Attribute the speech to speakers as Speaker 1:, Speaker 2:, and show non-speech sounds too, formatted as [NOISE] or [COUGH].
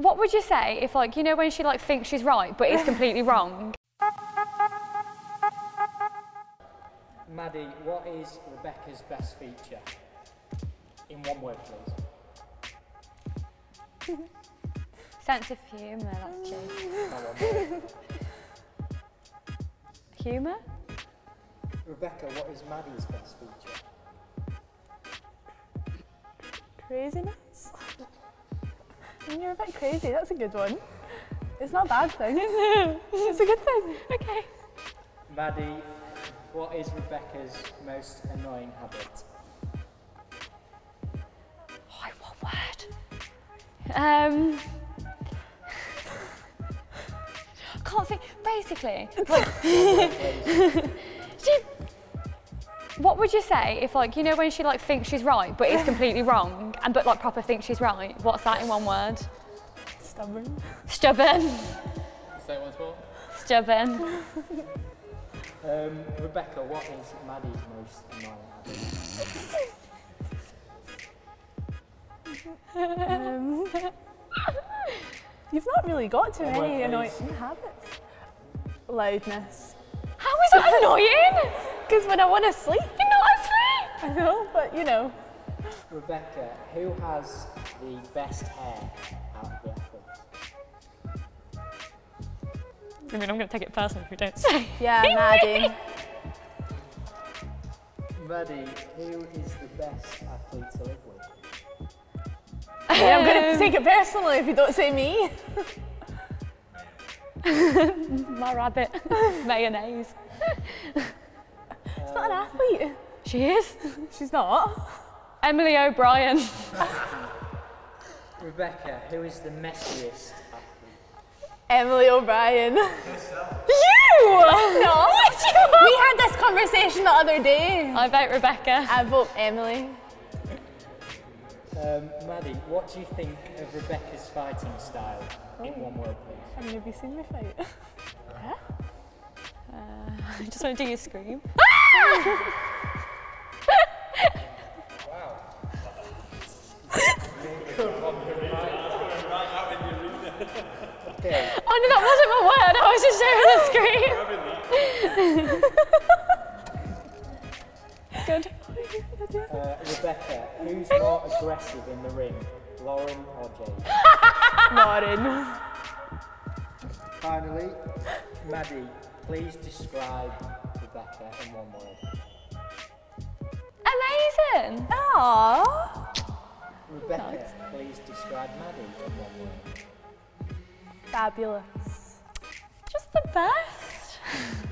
Speaker 1: What would you say if, like, you know, when she like thinks she's right, but is completely wrong?
Speaker 2: Maddie, what is Rebecca's best feature? In one word, please.
Speaker 1: Sense of humour. That's cheap.
Speaker 2: No one word.
Speaker 1: Humour?
Speaker 2: Rebecca, what is Maddie's best feature?
Speaker 3: Craziness? When you're a bit crazy, that's a good one. It's not a bad thing, is it? It's a good thing.
Speaker 1: Okay.
Speaker 2: Maddie, what is Rebecca's most annoying habit?
Speaker 1: Oh, one word. Um. I can't think. Basically, like, [LAUGHS] she, what would you say if, like, you know, when she like thinks she's right, but is completely wrong, and but like proper thinks she's right? What's that in one word?
Speaker 3: Stubborn.
Speaker 1: Stubborn.
Speaker 2: Say it once more.
Speaker 1: Stubborn.
Speaker 2: Um, Rebecca, what is Maddie's most annoying habit?
Speaker 3: Um, you've not really got too
Speaker 2: One
Speaker 3: many
Speaker 2: word,
Speaker 3: annoying habits. Loudness.
Speaker 1: How is that [LAUGHS] annoying?
Speaker 3: Because when I want to sleep,
Speaker 1: You're not asleep.
Speaker 3: I know, but you know.
Speaker 2: Rebecca, who has the best hair out of the athletes?
Speaker 1: I mean, I'm going to take it personally if you don't say. [LAUGHS]
Speaker 3: Yeah, Maddie.
Speaker 2: Maddie, who is the best athlete to live with?
Speaker 3: Yeah, I'm going to um, take it personally if you don't say me.
Speaker 1: My rabbit. [LAUGHS] Mayonnaise.
Speaker 3: She's not an athlete.
Speaker 1: She is.
Speaker 3: She's not.
Speaker 1: Emily O'Brien. [LAUGHS]
Speaker 2: Rebecca, who is the messiest athlete?
Speaker 3: Emily O'Brien.
Speaker 1: You! [LAUGHS]
Speaker 3: No. [LAUGHS] we had this conversation the other day.
Speaker 1: I vote Rebecca.
Speaker 3: I vote Emily.
Speaker 2: Um, Maddie, what do you think of Rebecca's fighting style? In one word, please.
Speaker 3: Have you ever seen me fight?
Speaker 1: Uh, I just want to do your scream.
Speaker 2: Okay,
Speaker 1: Oh no, that wasn't my word. I was just showing the screen. [LAUGHS] Good.
Speaker 2: uh, Rebecca, who's [LAUGHS] more aggressive in the ring, Lauren or Jade? [LAUGHS]
Speaker 3: Lauren.
Speaker 2: Finally, Maddie, please describe Rebecca in one word.
Speaker 1: Amazing.
Speaker 3: Aww. Fabulous.
Speaker 1: Just the best. [LAUGHS]